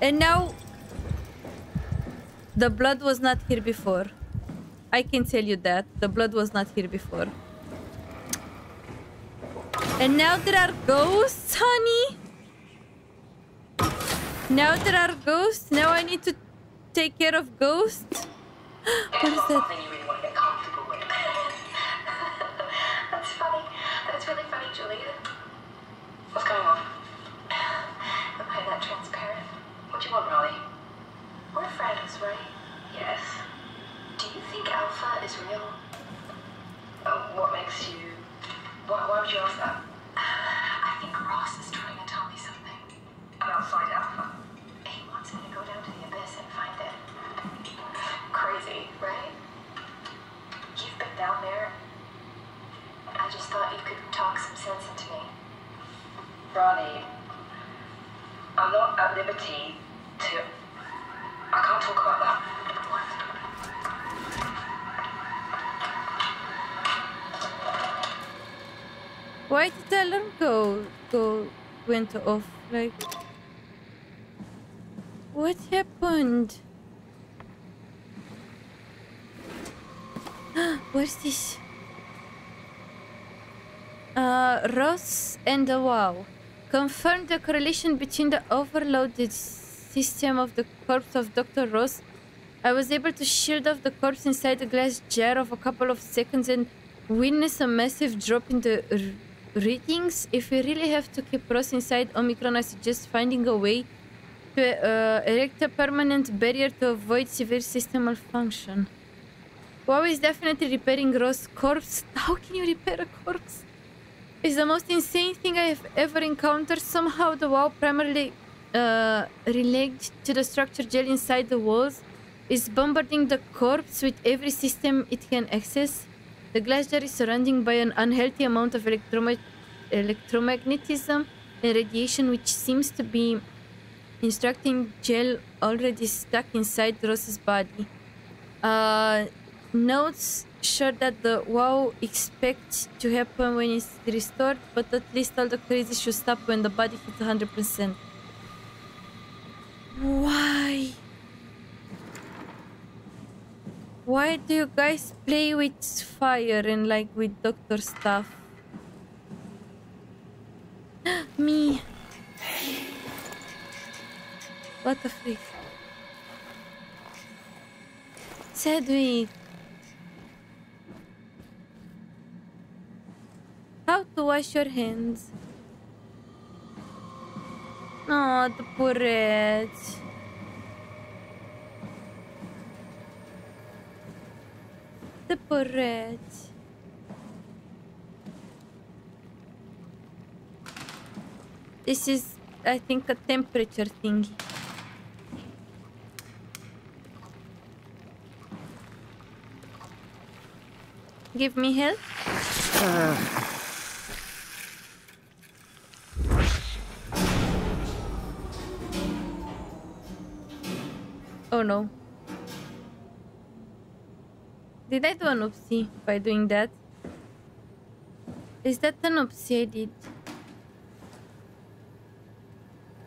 And now the blood was not here before. I can tell you that. The blood was not here before. And now there are ghosts, honey. Now there are ghosts. Now I need to take care of ghosts. what is that? That's funny. That's really funny, Julia. What's going on? Am I that transparent? What do you want, Raleigh? We're Yes. Do you think Alpha is real? Uh, what makes you... Why, why would you ask that? I think Ross is trying to tell me something. About Site Alpha? He wants me to go down to the Abyss and find it. Crazy, right? You've been down there. I just thought you could talk some sense into me. Ronnie, I'm not at liberty to... I can't talk about that. Why did the alarm go go went off? Like what happened? What's this? Uh, Ross and the WAU confirmed the correlation between the overloaded system of the corpse of Dr. Ross. I was able to shield off the corpse inside a glass jar of a couple of seconds and witness a massive drop in the readings. If we really have to keep Ross inside Omicron, I suggest finding a way to uh, erect a permanent barrier to avoid severe system malfunction. WAU is definitely repairing Ross' corpse. How can you repair a corpse? It's the most insane thing I have ever encountered. Somehow the WAU primarily uh, related to the structure gel inside the walls is bombarding the corpse with every system it can access. The glass jar is surrounded by an unhealthy amount of electroma- electromagnetism and radiation, which seems to be instructing gel already stuck inside Ross's body. Uh, notes show that the WAU expects to happen when it's restored, but at least all the crazy should stop when the body hits 100%. Why? Why do you guys play with fire and like with doctor stuff? Me. What the freak? Sedwick. How to wash your hands? No, the porret. The porret. This is, I think, a temperature thing. Give me help. Oh no. Did I do an oopsie by doing that? Is that an oopsie I did?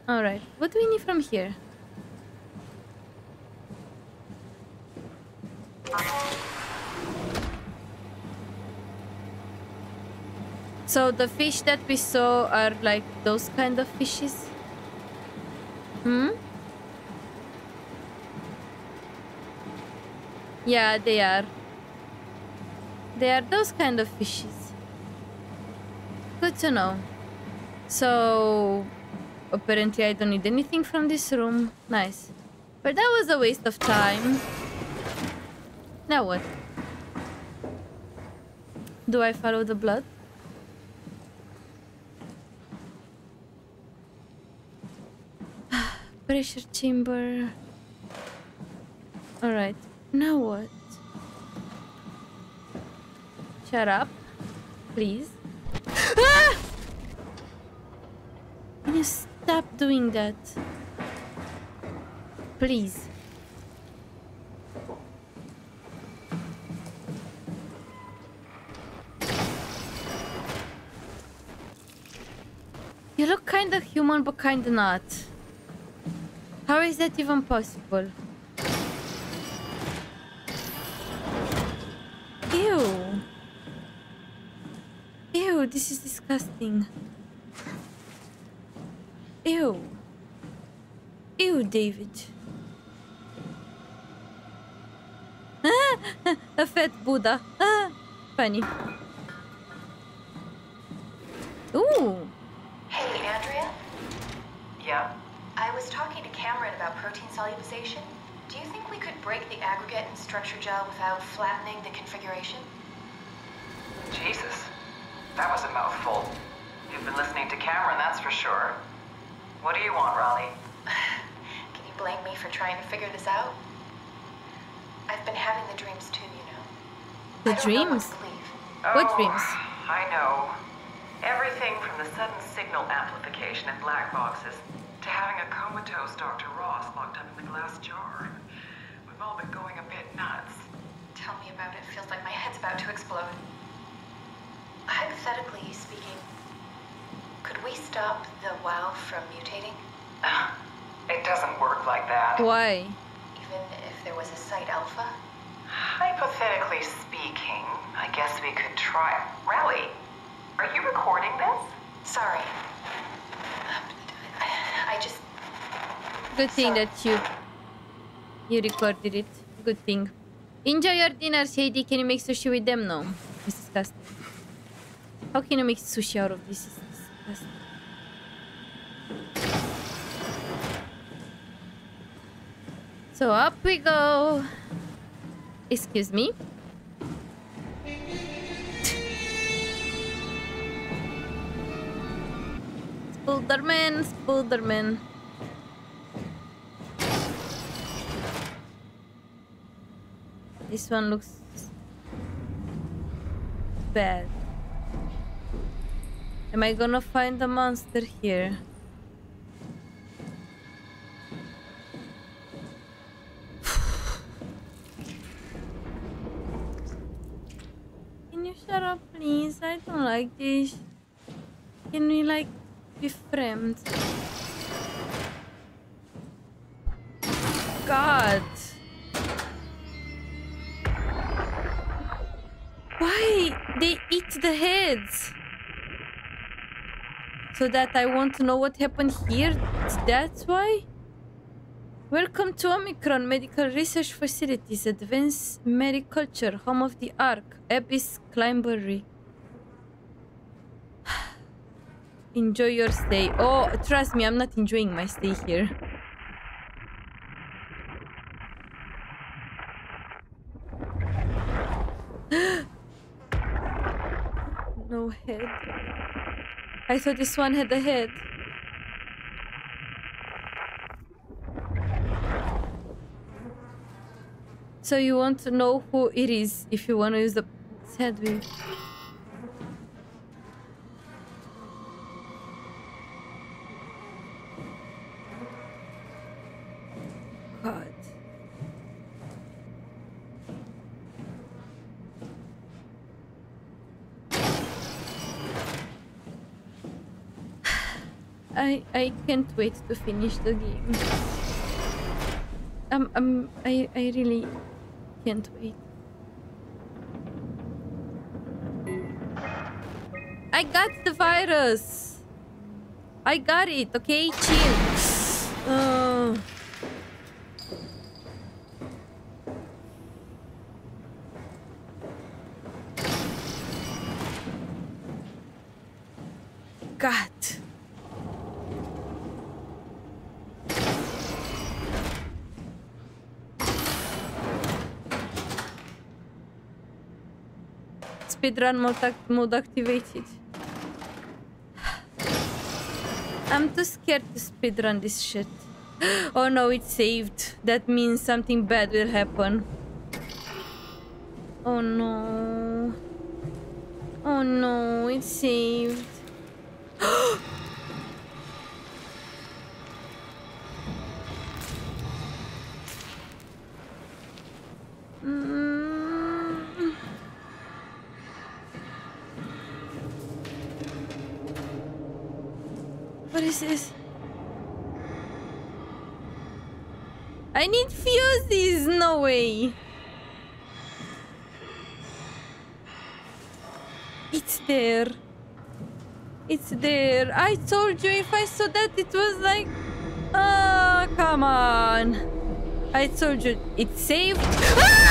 Alright, what do we need from here? So the fish that we saw are like those kind of fishes? Hmm? Yeah, they are. They are those kind of fishes. Good to know. So, apparently I don't need anything from this room. Nice. But that was a waste of time. Now what? Do I follow the blood? Pressure chamber. Alright. Now what? Shut up. Please. Ah! Can you stop doing that? Please. You look kinda human, but kinda not. How is that even possible? Disgusting. Ew. Ew, David. a fat Buddha. Funny. Ooh. Hey, Andrea? Yeah? I was talking to Cameron about protein solubilization. Do you think we could break the aggregate and structure gel without flattening the configuration? Jesus. That was a mouthful. You've been listening to Cameron, that's for sure. What do you want, Raleigh? Can you blame me for trying to figure this out? I've been having the dreams too, you know. The I don't know when dreams? to believe. What Oh, dreams? I know. Everything from the sudden signal amplification in black boxes to having a comatose Dr. Ross locked up in the glass jar. We've all been going a bit nuts. Tell me about it. Feels like my head's about to explode. Hypothetically speaking, could we stop the WAU from mutating? It doesn't work like that. Why? Even if there was a site alpha? Hypothetically speaking, I guess we could try. Raleigh, are you recording this? Sorry. I just. Good thing that you you recorded it. Good thing. Enjoy your dinner, Shady. Can you make sushi with them? No. It's disgusting. How can you make sushi out of this? It's disgusting. So up we go. Excuse me. Spulderman, Spulderman. This one looks bad. Am I gonna find a monster here? Can you shut up, please? I don't like this. Can we, like, be friends? God. Why they eat the heads? So that I want to know what happened here? That's why? Welcome to Omicron Medical Research Facilities, Advanced Mariculture, home of the Ark, Abyss Climbery. Enjoy your stay. Oh, trust me, I'm not enjoying my stay here. no head. I thought this one had a head. So you want to know who it is if you want to use the head with. God. I I can't wait to finish the game. Um, um, I I really can't wait. I got the virus. I got it. Okay, chill. Uh, God. Speedrun mode, mode activated. I'm too scared to speedrun this shit. Oh no, it's saved. That means something bad will happen. Oh no. Oh no, it's saved. What is this? I need fuses! No way! It's there. It's there. I told you if I saw that it was like... Ah, oh, come on. I told you it's safe. Ah!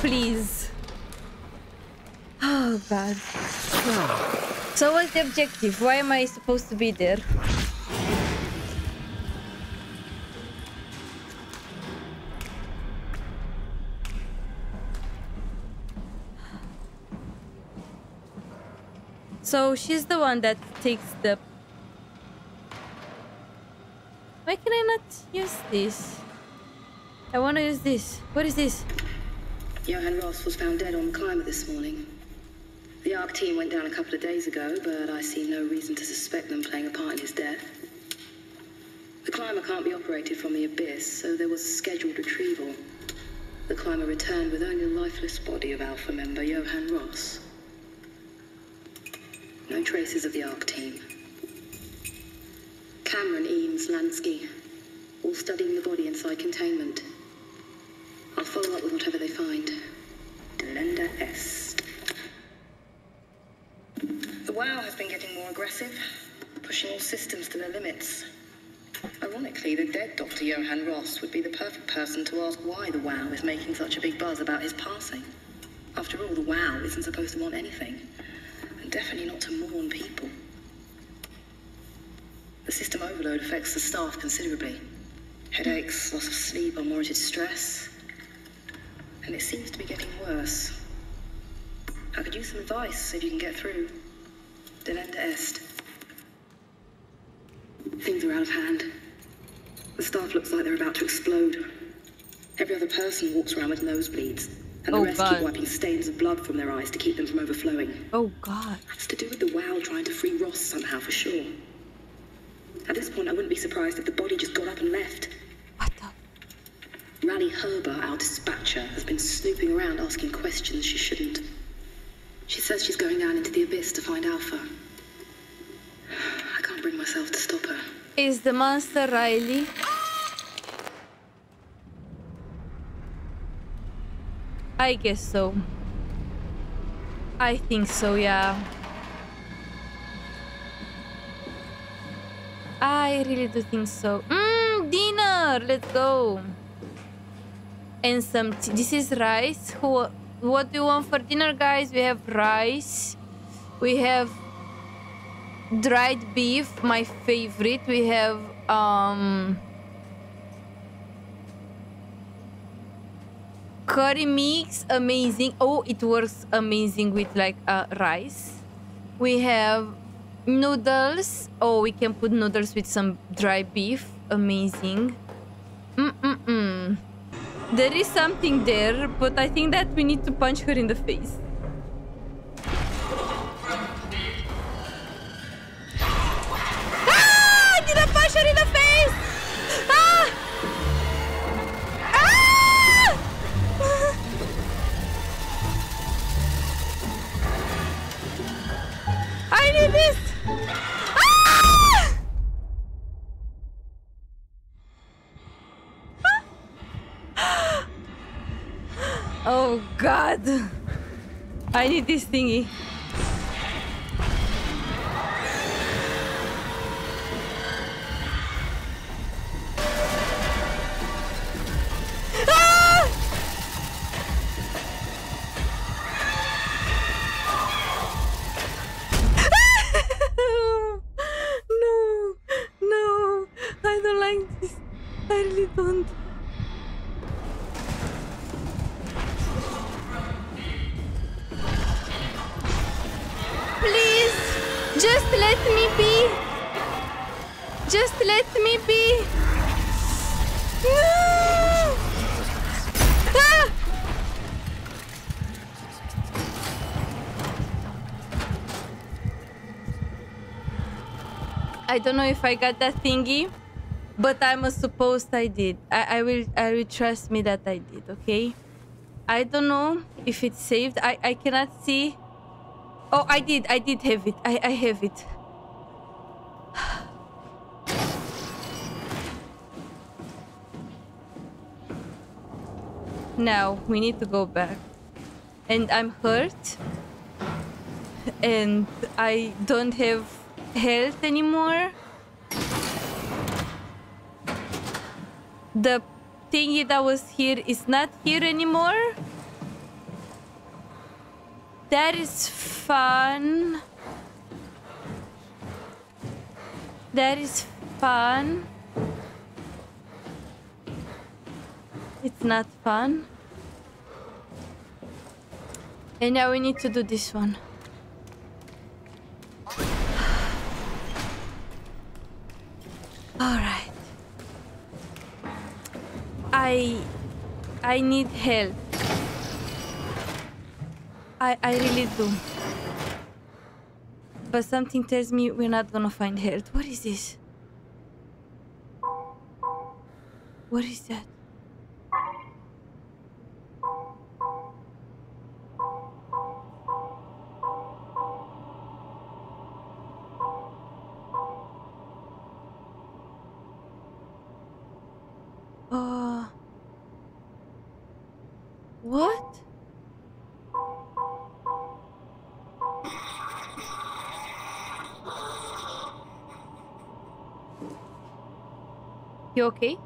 Please. Oh god. So what's the objective? Why am I supposed to be there? So she's the one that takes the... Why can I not use this? I want to use this. What is this? Johan Ross was found dead on the climber this morning. The ARC team went down a couple of days ago, but I see no reason to suspect them playing a part in his death. The climber can't be operated from the abyss, so there was a scheduled retrieval. The climber returned with only the lifeless body of Alpha member Johan Ross. No traces of the ARC team. Cameron, Eames, Lansky, all studying the body inside containment. I'll follow up with whatever they find. Delenda Est. The WAU has been getting more aggressive, pushing all systems to their limits. Ironically, the dead Dr. Johan Ross would be the perfect person to ask why the WAU is making such a big buzz about his passing. After all, the WAU isn't supposed to want anything, and definitely not to mourn people. The system overload affects the staff considerably. Headaches, loss of sleep, unwarranted stress, and it seems to be getting worse. I could use some advice if you can get through. Delenda est. Things are out of hand. The staff looks like they're about to explode. Every other person walks around with nosebleeds, and the Oh, rest God. keep wiping stains of blood from their eyes to keep them from overflowing. Oh god. That's to do with the WAU trying to free Ross somehow, for sure. At this point, I wouldn't be surprised if the body just got up and left. What Herber, our dispatcher, has been snooping around asking questions she shouldn't. She says she's going down into the abyss to find Alpha. I can't bring myself to stop her. Is the monster Riley? I guess so. I think so, yeah. I really do think so. Mmm, dinner! Let's go. And some tea. This is rice. Who, what do you want for dinner, guys? We have rice. We have dried beef, my favorite. We have um curry mix, amazing. Oh, it works amazing with like uh, rice. We have noodles. Oh, we can put noodles with some dry beef. Amazing. Mm mm. There is something there, but I think that we need to punch her in the face. I need this thingy. Don't know if I got that thingy, but I'm supposed I did. I, I will I will trust me that I did, okay? I don't know if it's saved. I, I cannot see. Oh, I did. I did have it. I, I have it. Now, we need to go back. And I'm hurt. And I don't have health anymore. The thingy that was here is not here anymore. That is fun. That is fun. It's not fun. And now we need to do this one. All right. I I need help. I I really do. But something tells me we're not gonna find help. What is this? What is that? Uh. What? You okay?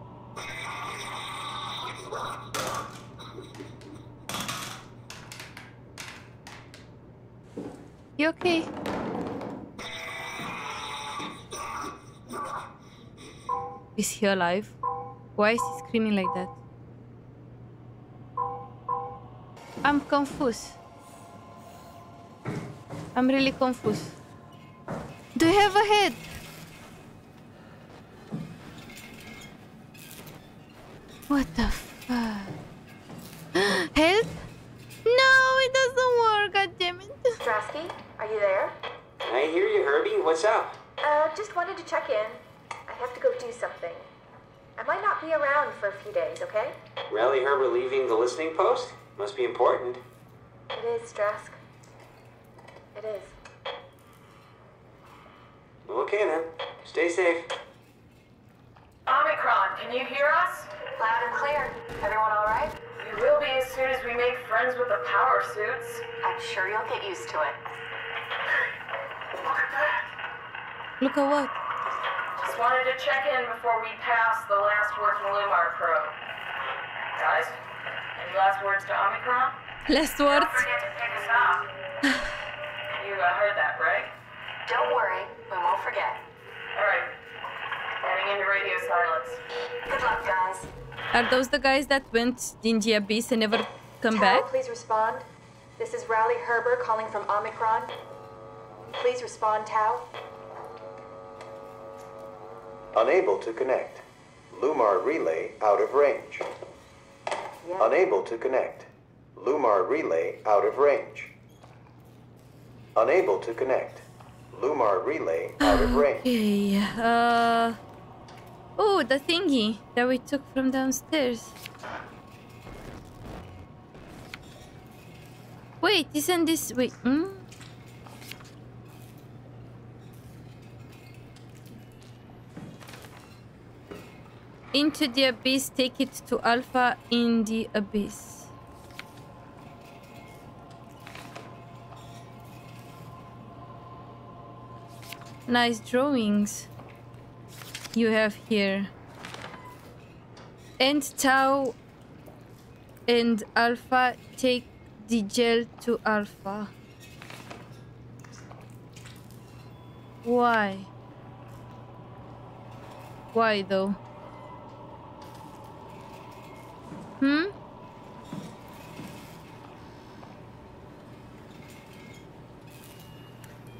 You okay? Is he alive? Why is he screaming like that? I'm confused. I'm really confused. Do you have a head? What the fuck? Help? No, it doesn't work. God damn it. Strasky, are you there? I hear you, Herbie. What's up? Uh, just wanted to check in. I have to go do something. I might not be around for a few days, okay? Raleigh Herber leaving the listening post? Must be important. It is, Strask. It is. Okay then. Stay safe. Omicron, can you hear us? Loud and clear. Everyone all right? We will be as soon as we make friends with the power suits. I'm sure you'll get used to it. Look at that. Look at what? Just wanted to check in before we pass the last working Lumar probe. Guys, any last words to Omicron? Last words? Don't forget to pick us up. you uh, heard that, right? Don't worry, we won't forget. All right. Heading into radio silence. Good luck, guys. Are those the guys that went in the abyss and never come Tau, back? please respond. This is Raleigh Herber calling from Omicron. Please respond, Tau. Unable to connect. Lumar relay out of range. Yeah. Unable to connect. Lumar relay out of range. Unable to connect. Lumar relay out of range. Okay, uh... Oh, the thingy that we took from downstairs. Wait, isn't this... Wait, hmm? Into the abyss, take it to Alpha in the abyss. Nice drawings you have here. And Tau and Alpha take the gel to Alpha. Why? Why though? Hmm?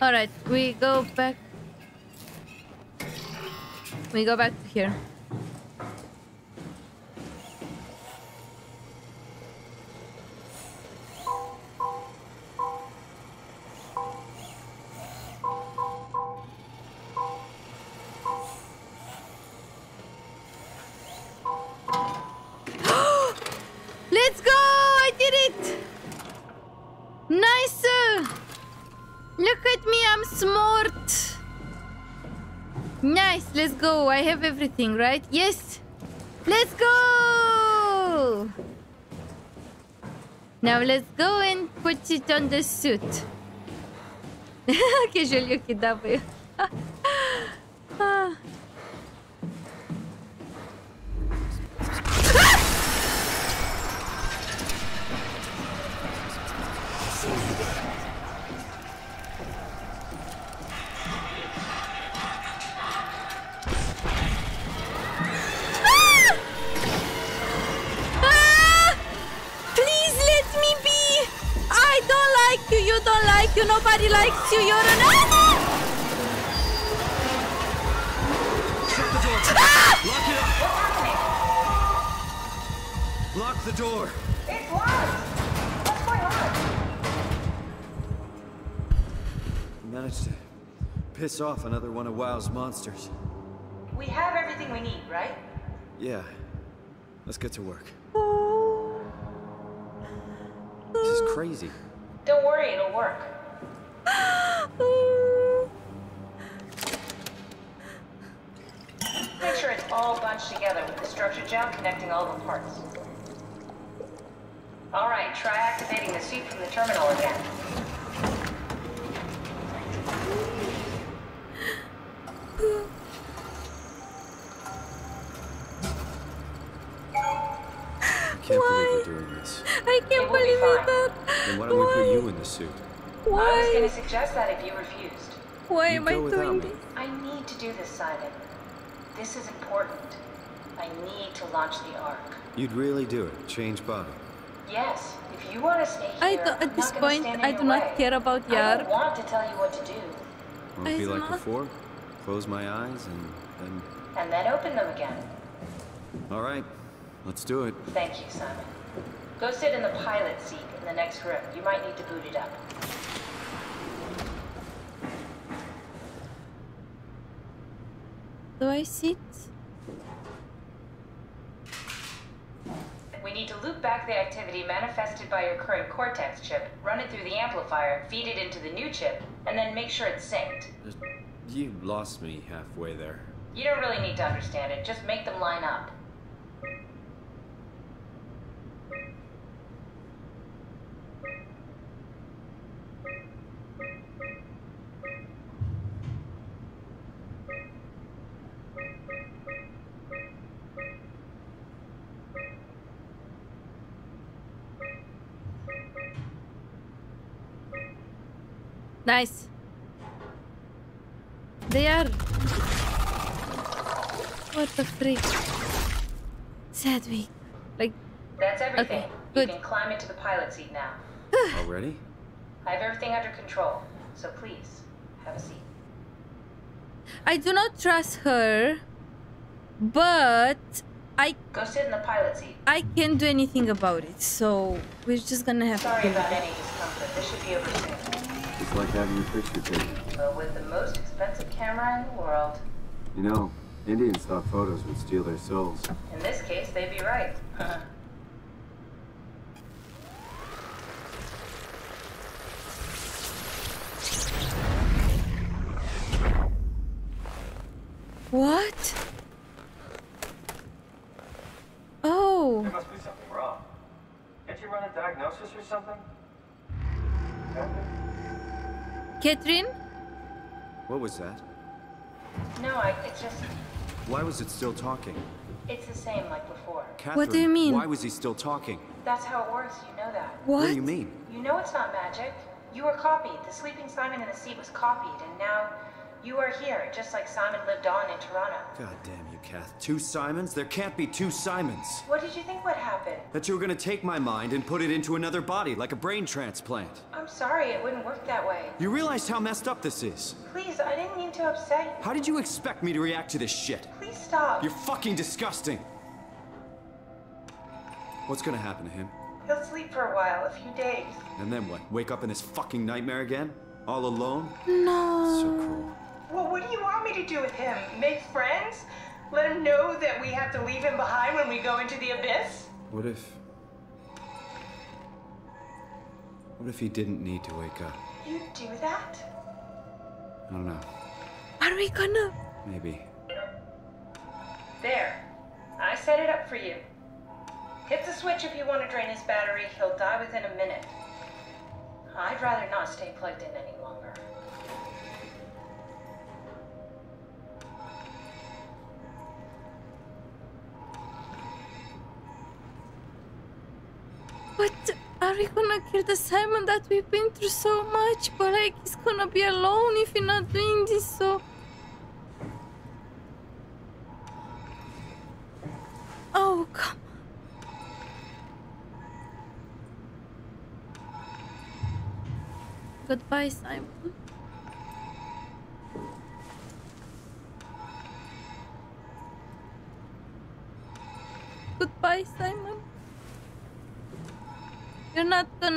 Alright, we go back. We go back here. Everything, right? Yes! Let's go! Now let's go and put it on the suit. che je gli occhi da piss off another one of WAU's monsters. We have everything we need, right? Yeah. Let's get to work. This is crazy. Don't worry, it'll work. Make sure it's all bunched together with the structure gel connecting all the parts. All right, try activating the suit from the terminal again. Can't It will be believe fine. that. Then why don't we put Why? you in the suit? I was Why? gonna suggest that if you refused. Why You am I doing this? I need to do this, Simon. This is important. I need to launch the Ark. You'd really do it. Change body. Yes, if you want to stay here, I do, I'm at this not point, stand in I do not way. care about I don't want to tell you what to do, Won't I be like not- before. Close my eyes and then. and then open them again. All right. Let's do it. Thank you, Simon. Go sit in the pilot seat in the next room. You might need to boot it up. Do I sit? We need to loop back the activity manifested by your current Cortex chip, run it through the amplifier, feed it into the new chip, and then make sure it's synced. You lost me halfway there. You don't really need to understand it, just make them line up. Nice. They are. What the freak? Sadwick. Like, That's everything. Okay, good. You can climb into the pilot seat now. Already? I have everything under control, so please, have a seat. I do not trust her, but I Go sit in the pilot seat. I can't do anything about it. So we're just gonna have Sorry to. about any discomfort. This should be over soon. It's like having your picture taken. But with the most expensive camera in the world. You know, Indians thought photos would steal their souls. In this case, they'd be right. what? Oh. There must be something wrong. Did you run a diagnosis or something? Nothing? Catherine? What was that? No, I, it's just, Why was it still talking? it's the same like before. Catherine, do you mean? Why was he still talking? That's how it works, you know that. What? What do you mean? You know it's not magic. You were copied. The sleeping Simon in the seat was copied, and now you are here, just like Simon lived on in Toronto. God damn you, Kath. Two Simons? There can't be two Simons. What did you think would happen? That you were gonna take my mind and put it into another body, like a brain transplant. I'm sorry, it wouldn't work that way. You realize how messed up this is? Please, I didn't mean to upset you. How did you expect me to react to this shit? Please stop. You're fucking disgusting. What's gonna happen to him? He'll sleep for a while, a few days. And then what? Wake up in this fucking nightmare again? All alone? No. So cruel. Well, what do you want me to do with him? Make friends? Let him know that we have to leave him behind when we go into the abyss? What if. What if he didn't need to wake up? You do that? I don't know. Are we gonna? Maybe. There. I set it up for you. Hit the switch if you want to drain his battery. He'll die within a minute. I'd rather not stay plugged in any longer. We the Simon that we've been through so much? But like, he's gonna be alone if you're not doing this. So. Oh come. Goodbye, Simon.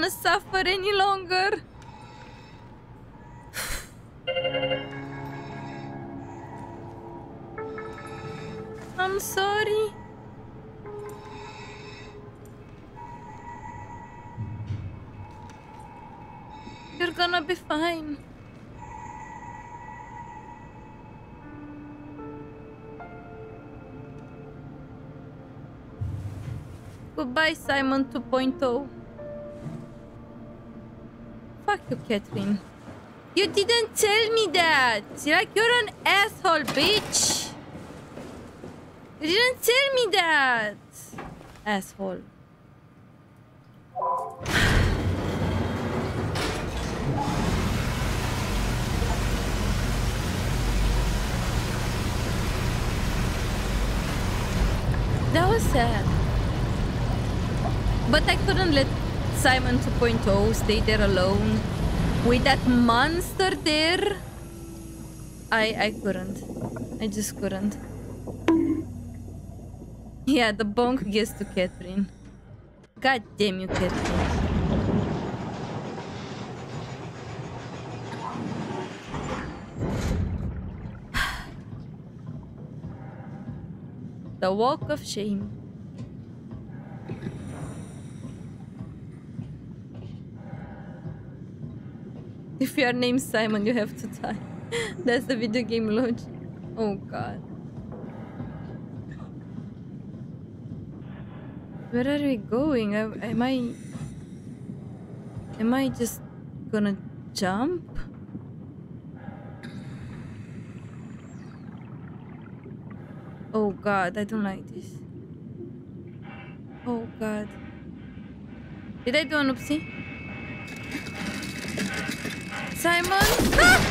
Gonna suffer any longer. I'm sorry. You're gonna be fine. Goodbye, Simon 2.0. Fuck you, Catherine. You didn't tell me that. Like, you're an asshole, bitch. You didn't tell me that. Asshole. That was sad. But I couldn't let Simon 2.0 stay there alone with that monster there. I I couldn't. I just couldn't. Yeah, the bonk gets to Catherine. God damn you, Catherine. the walk of shame. If you are named Simon, you have to die. That's the video game logic. Oh god. Where are we going? Am I... Am I just gonna jump? Oh god, I don't like this. Oh god. Did I do an oopsie? Simon? Ah!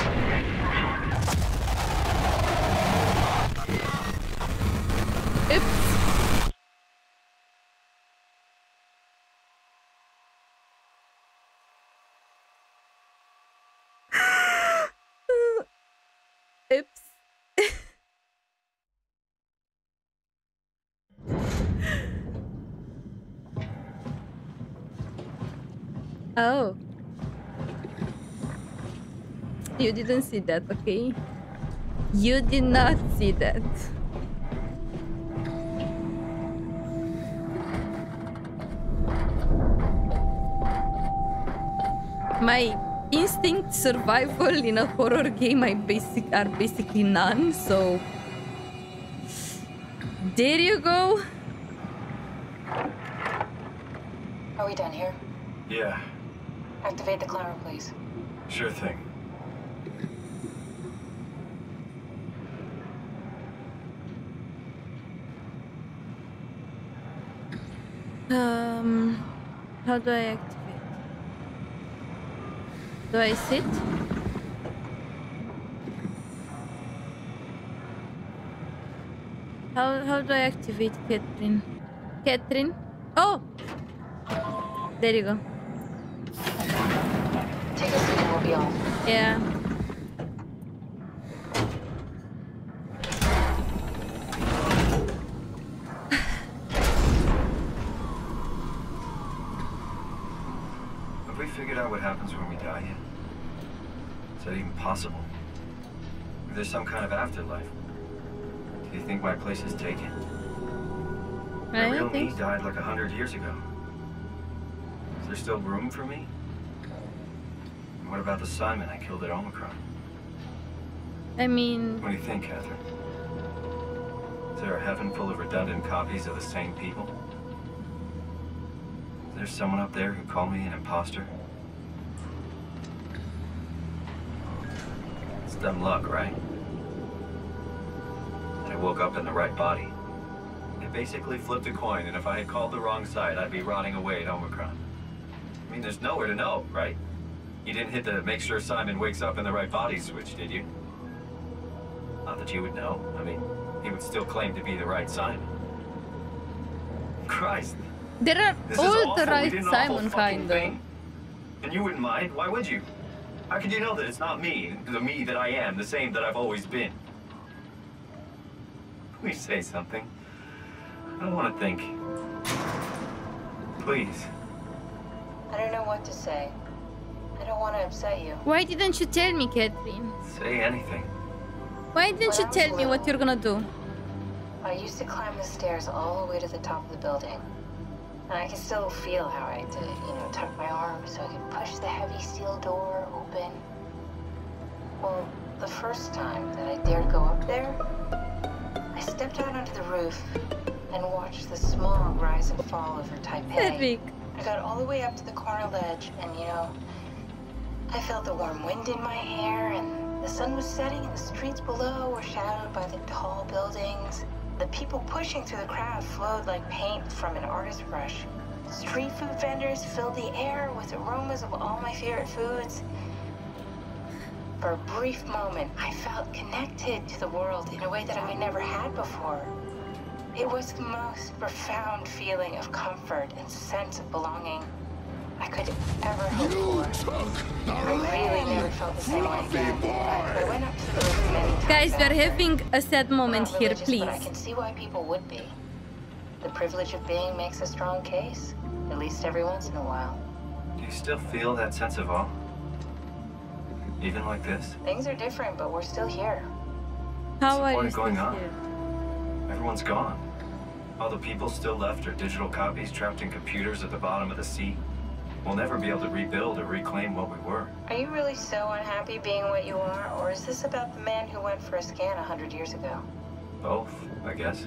Oh. You didn't see that, okay? You did not see that. My instinct survival in a horror game I basic are basically none, so there you go. Are we done here? Yeah, Activate the climber, please. sure thing. Um, how do I activate? Do I sit? How how do I activate Catherine? Catherine? Oh, there you go. Take a seat and we'll be off. Yeah. Have we figured out what happens when we die yet? Is that even possible? If there's some kind of afterlife, do you think my place is taken? I real me so. died like a hundred years ago. Is there still room for me? And what about the Simon I killed at Omicron? I mean, What do you think, Catherine? Is there a heaven full of redundant copies of the same people? Is there someone up there who called me an imposter? Dumb luck, right? I woke up in the right body. I basically flipped a coin, and if I had called the wrong side, I'd be rotting away at Omicron. I mean, there's nowhere to know, right? You didn't hit the make sure Simon wakes up in the right body switch, did you? Not that you would know. I mean, he would still claim to be the right Simon. Christ, there are this all the right did an awful Simon kind of. And you wouldn't mind? Why would you? How could you know that it's not me, the me that I am, the same that I've always been? Please say something. I don't want to think. Please. I don't know what to say. I don't want to upset you. Why didn't you tell me, Catherine? Say anything. Why didn't you When I was tell me what you're gonna do? I used to climb the stairs all the way to the top of the building. And I can still feel how I had to, you know, tuck my arm so I could push the heavy steel door open. Well, the first time that I dared go up there, I stepped out onto the roof and watched the smog rise and fall over Taipei. Hedwig. I got all the way up to the corner ledge, and you know, I felt the warm wind in my hair, and the sun was setting, and the streets below were shadowed by the tall buildings. The people pushing through the crowd flowed like paint from an artist's brush. Street food vendors filled the air with aromas of all my favorite foods. For a brief moment, I felt connected to the world in a way that I never had before. It was the most profound feeling of comfort and sense of belonging I could ever hope for. I really never felt the same way again. I went up to the roof many times Guys, we are having a sad moment here, please. But I can see why people would be. The privilege of being makes a strong case, at least every once in a while. Do you still feel that sense of awe? Even like this? Things are different, but we're still here. How What's the are point you of going on? here? Everyone's gone. All the people still left are digital copies trapped in computers at the bottom of the sea. We'll never be able to rebuild or reclaim what we were. Are you really so unhappy being what you are, or is this about the man who went for a scan a hundred years ago? Both, I guess.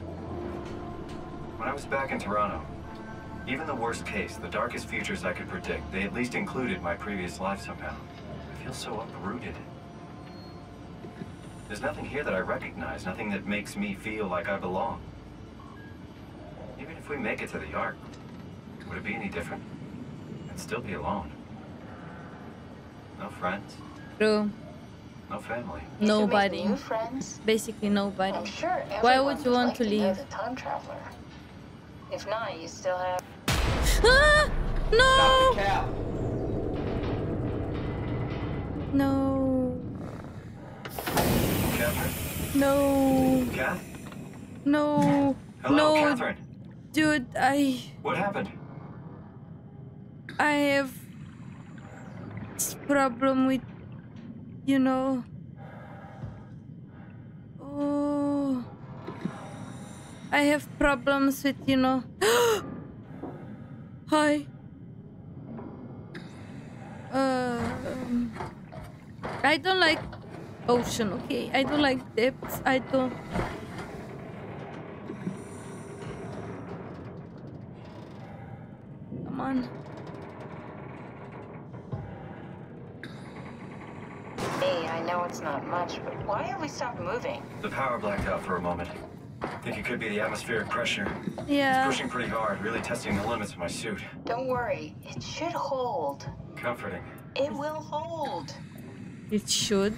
When I was back in Toronto, even the worst case, the darkest futures I could predict, they at least included my previous life somehow. I feel so uprooted. There's nothing here that I recognize, nothing that makes me feel like I belong. Even if we make it to the Ark, would it be any different? I'd still be alone. No friends, True. no family. You should make Nobody. new friends. Basically nobody. I'm sure Why would you want like to leave? the time traveler. If not, you still have. Ah! No! Cal. No. Catherine? No. Kath? No. Hello, no. Catherine? Dude, I What happened? I have problem with you know Oh I have problems with you know Hi um, I don't like ocean, okay? I don't like depths. I don't Come on. Know not much, but why have we stopped moving? The power blacked out for a moment. Think it could be the atmospheric pressure. Yeah. It's pushing pretty hard, really testing the limits of my suit. Don't worry, it should hold. Comforting. It will hold. It should.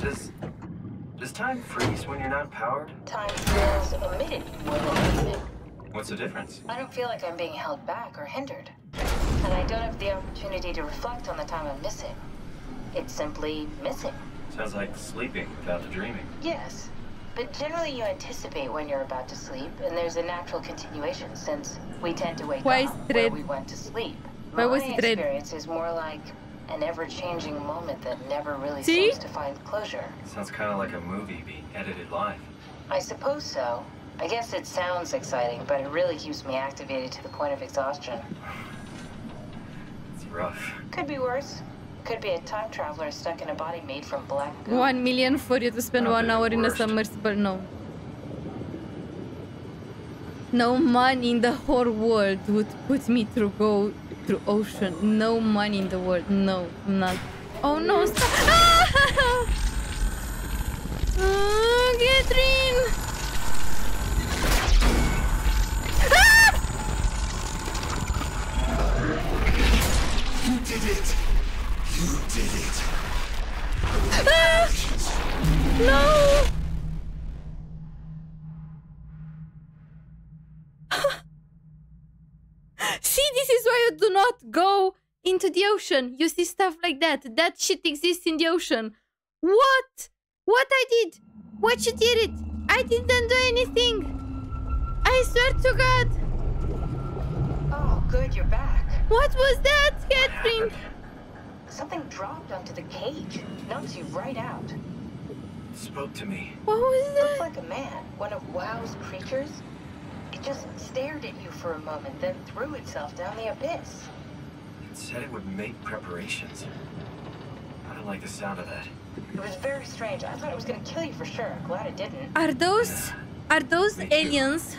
Does does time freeze when you're not powered? Time feels omitted more than. What's the difference? I don't feel like I'm being held back or hindered. And I don't have the opportunity to reflect on the time I'm missing. It's simply missing. Sounds like sleeping without the dreaming. Yes. But generally you anticipate when you're about to sleep, and there's a natural continuation since we tend to wake Why is up where we went to sleep. Why was My it red? experience is more like an ever-changing moment that never really See? seems to find closure. Sounds kind of like a movie being edited live. I suppose so. I guess it sounds exciting, but it really keeps me activated to the point of exhaustion. It's rough. Could be worse. Could be a time traveler stuck in a body made from black goo. One million for you to spend That'll one be the hour in a worst. submersible. No. No money in the whole world would put me through go through ocean. No money in the world. No, I'm not. Oh no! Stop. Ah! Oh, Catherine! Ah! You did it! You did it! Ah! No! see, this is why you do not go into the ocean. You see stuff like that. That shit exists in the ocean. What? What I did? What you did it? I didn't do anything. I swear to God. Oh, good, you're back. What was that, Catherine? Something dropped onto the cage. Knocks you right out. Spoke to me. What was Looked that? like a man, one of WAU's creatures. It just stared at you for a moment, then threw itself down the abyss. It said it would make preparations. I don't like the sound of that. It was very strange. I thought it was gonna kill you for sure. Glad it didn't. Are those are those Me too. aliens?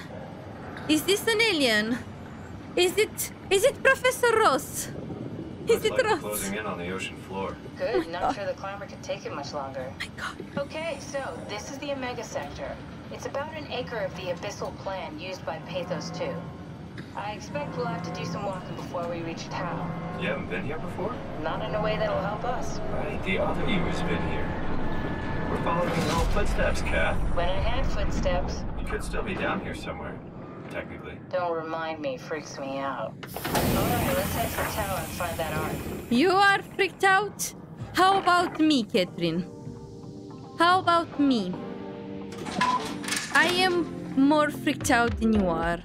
Is this an alien? Is it is it Professor Ross? Is Looks it like we're closing in on the ocean floor. Good. Not sure the climber could take it much longer. my God. Okay, so this is the Omega Sector. It's about an acre of the abyssal plain used by Pathos 2. I expect we'll have to do some walking before we reach Tau. You haven't been here before? Not in a way that'll help us. Right, the other you has been here. We're following your old footsteps, Kat. When I had footsteps, You could still be down here somewhere, technically. Don't remind me, freaks me out. Alright, let's head and find that. You are freaked out? How about me, Catherine? How about me? I am more freaked out than you are.